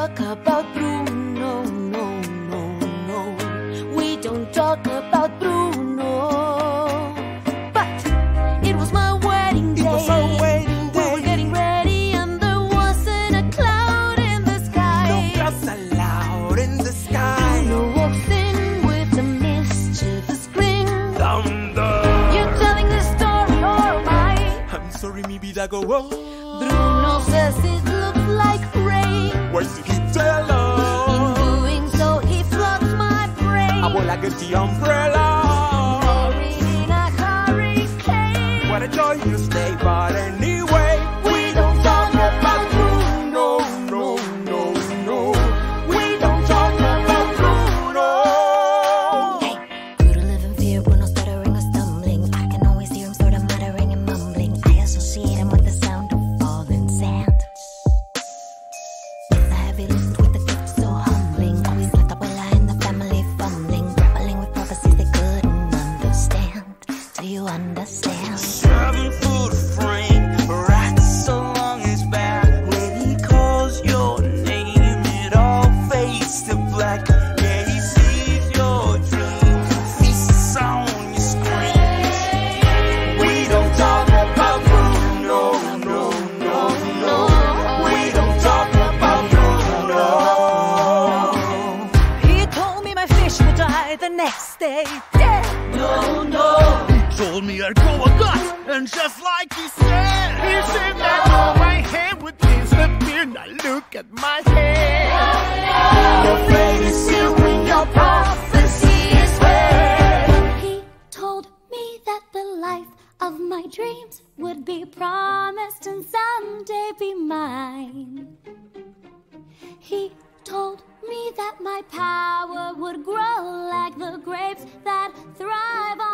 talk about Bruno, no, no, no. We don't talk about Bruno. But it was my wedding day. It was our wedding We were getting ready, and there wasn't a cloud in the sky. No clouds allowed in the sky. Bruno walks in with a mischievous grin. Thunder. You're telling this story, or am I? I'm sorry, mi vida go on. Bruno says it looks like rain. Why is he In doing so, he floods my brain. Abuela, get the umbrella. Buried in a hurricane. What a joy you stay, but anyway, Do you understand? Seven foot frame, right so long as back. When he calls your name, it all fades to black. Yeah, he sees your dreams, feasts on your screams. We don't talk about Bruno, no, no, no. We don't talk about Bruno. He told me my fish would die the next day. Dead. No, no. Told me I'd grow a gut, and just like he said, he said that all my hair would disappear. Now look at my hair. Your fate is sealed when your prophecy is read. He told me that the life of my dreams would be promised and someday be mine. He told me that my power would grow like the grapes that thrive on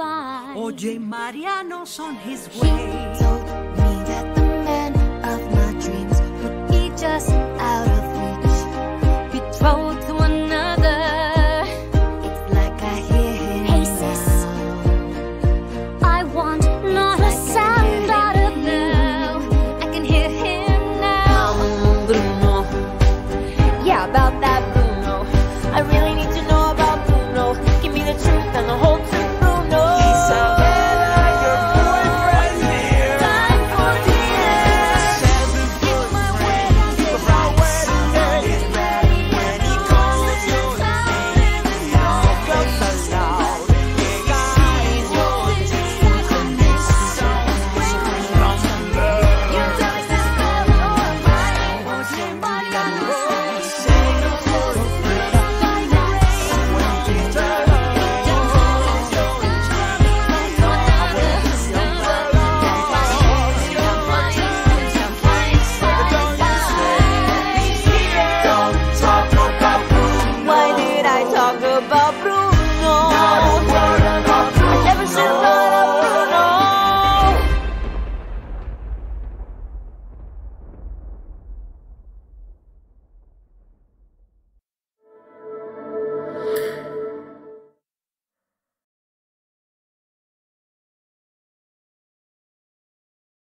the vine. Oye, Mariano's on his He way. told me that the man of my dreams would be just out of reach, betrothed to another. It's like I hear him hey, sis. I want not a sound out of now. I can hear him now. Yeah, about that